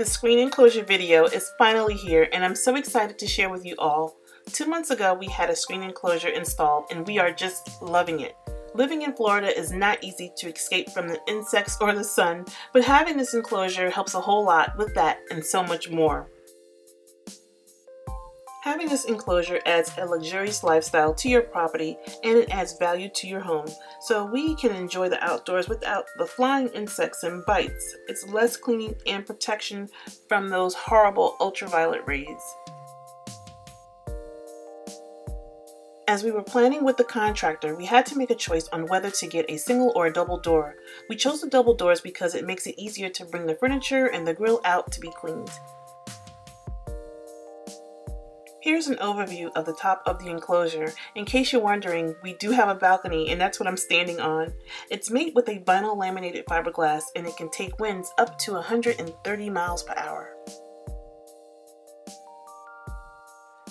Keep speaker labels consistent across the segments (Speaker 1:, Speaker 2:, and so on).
Speaker 1: The screen enclosure video is finally here and I'm so excited to share with you all. Two months ago we had a screen enclosure installed and we are just loving it. Living in Florida is not easy to escape from the insects or the sun, but having this enclosure helps a whole lot with that and so much more. Having this enclosure adds a luxurious lifestyle to your property and it adds value to your home, so we can enjoy the outdoors without the flying insects and bites. It's less cleaning and protection from those horrible ultraviolet rays. As we were planning with the contractor, we had to make a choice on whether to get a single or a double door. We chose the double doors because it makes it easier to bring the furniture and the grill out to be cleaned. Here's an overview of the top of the enclosure. In case you're wondering, we do have a balcony and that's what I'm standing on. It's made with a vinyl laminated fiberglass and it can take winds up to 130 miles per hour.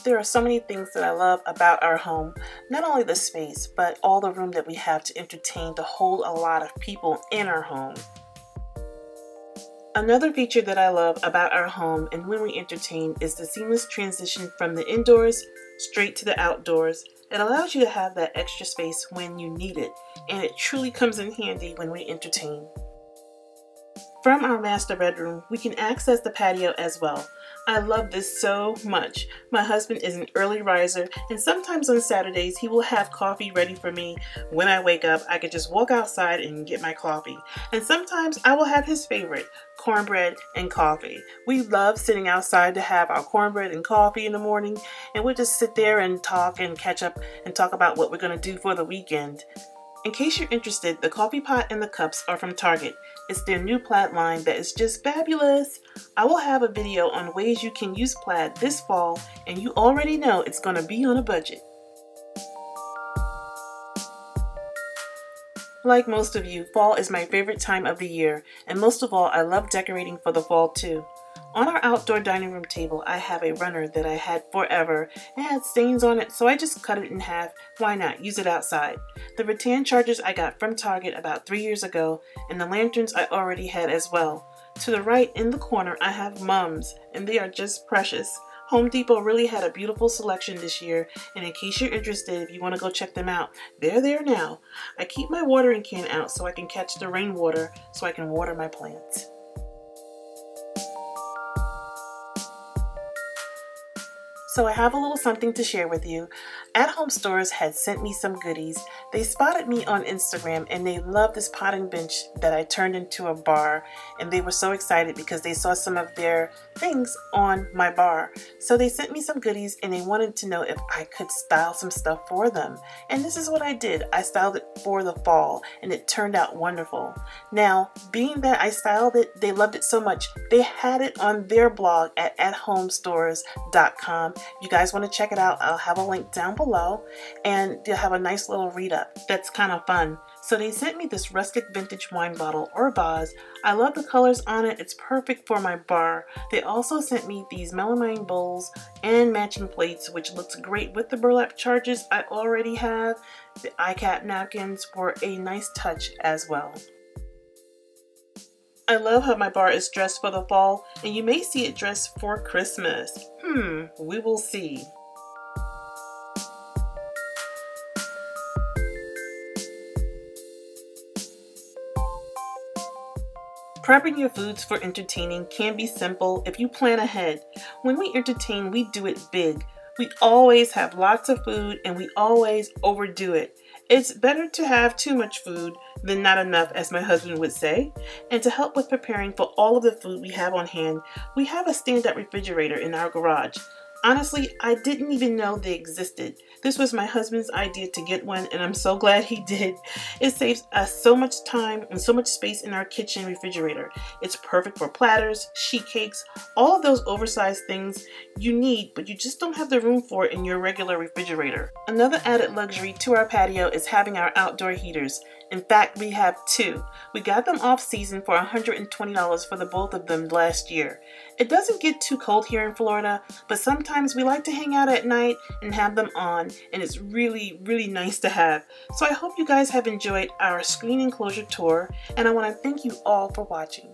Speaker 1: There are so many things that I love about our home. Not only the space, but all the room that we have to entertain to hold a lot of people in our home. Another feature that I love about our home and when we entertain is the seamless transition from the indoors straight to the outdoors. It allows you to have that extra space when you need it, and it truly comes in handy when we entertain. From our master bedroom, we can access the patio as well. I love this so much. My husband is an early riser, and sometimes on Saturdays he will have coffee ready for me. When I wake up, I can just walk outside and get my coffee. And sometimes I will have his favorite, cornbread and coffee. We love sitting outside to have our cornbread and coffee in the morning, and we'll just sit there and talk and catch up and talk about what we're going to do for the weekend. In case you're interested, the coffee pot and the cups are from Target. It's their new plaid line that is just fabulous. I will have a video on ways you can use plaid this fall and you already know it's going to be on a budget. Like most of you, fall is my favorite time of the year, and most of all, I love decorating for the fall too. On our outdoor dining room table, I have a runner that I had forever. It had stains on it, so I just cut it in half. Why not? Use it outside. The rattan chargers I got from Target about three years ago, and the lanterns I already had as well. To the right, in the corner, I have mums, and they are just precious. Home Depot really had a beautiful selection this year, and in case you're interested, if you want to go check them out, they're there now. I keep my watering can out so I can catch the rainwater so I can water my plants. So I have a little something to share with you. At Home Stores had sent me some goodies. They spotted me on Instagram and they loved this potting bench that I turned into a bar and they were so excited because they saw some of their things on my bar. So they sent me some goodies and they wanted to know if I could style some stuff for them. And this is what I did. I styled it for the fall and it turned out wonderful. Now, being that I styled it, they loved it so much, they had it on their blog at athomestores.com you guys want to check it out, I'll have a link down below and they'll have a nice little read up that's kind of fun. So they sent me this rustic vintage wine bottle or vase. I love the colors on it. It's perfect for my bar. They also sent me these melamine bowls and matching plates, which looks great with the burlap charges I already have. The ikat napkins were a nice touch as well. I love how my bar is dressed for the fall, and you may see it dressed for Christmas. Hmm, we will see. Prepping your foods for entertaining can be simple if you plan ahead. When we entertain, we do it big. We always have lots of food and we always overdo it. It's better to have too much food than not enough, as my husband would say. And to help with preparing for all of the food we have on hand, we have a stand-up refrigerator in our garage. Honestly, I didn't even know they existed. This was my husband's idea to get one and I'm so glad he did. It saves us so much time and so much space in our kitchen refrigerator. It's perfect for platters, sheet cakes, all of those oversized things you need but you just don't have the room for it in your regular refrigerator. Another added luxury to our patio is having our outdoor heaters. In fact, we have two. We got them off season for $120 for the both of them last year. It doesn't get too cold here in Florida, but sometimes we like to hang out at night and have them on, and it's really, really nice to have. So I hope you guys have enjoyed our screen enclosure tour, and I want to thank you all for watching.